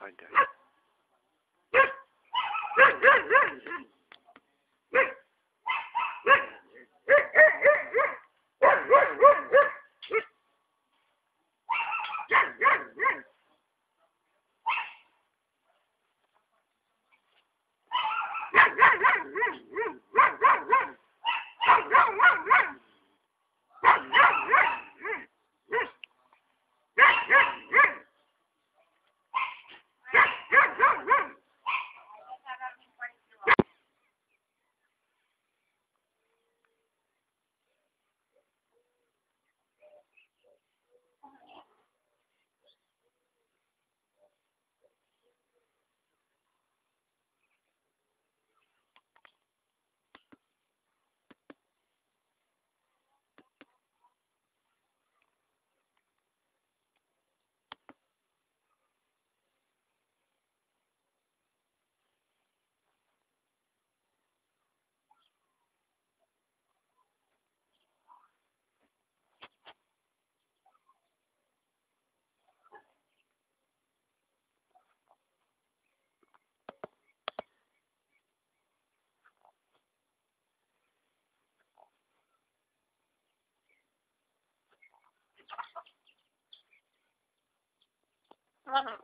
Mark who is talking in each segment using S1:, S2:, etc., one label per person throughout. S1: Hi, Dave.
S2: ಹಾಂ ಹಾಂ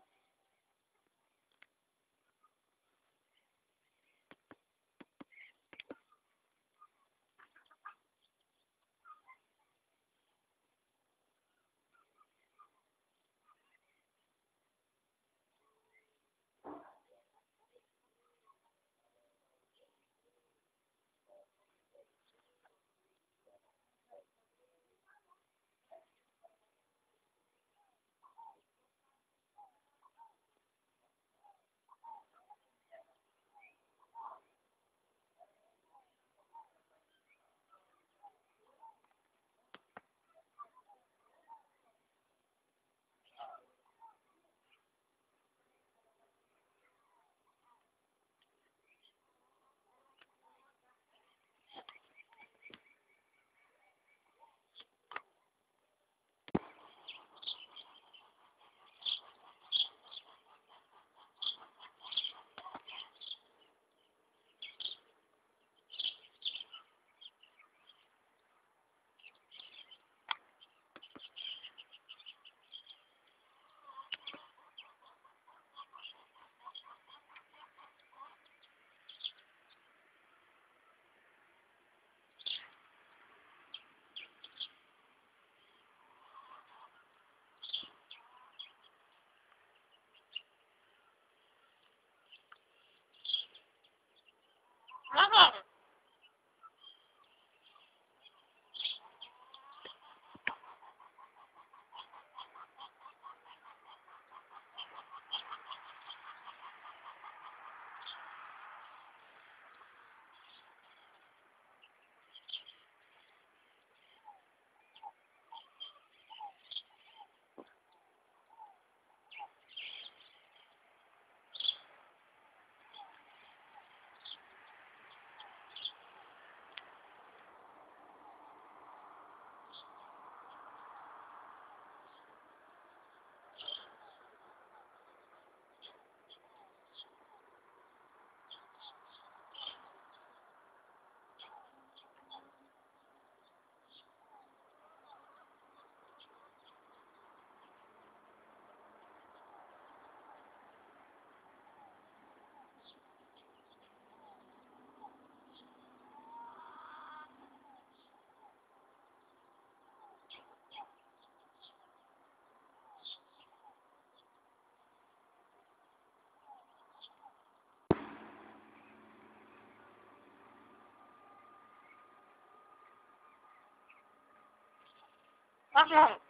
S2: That's uh-huh. wrong.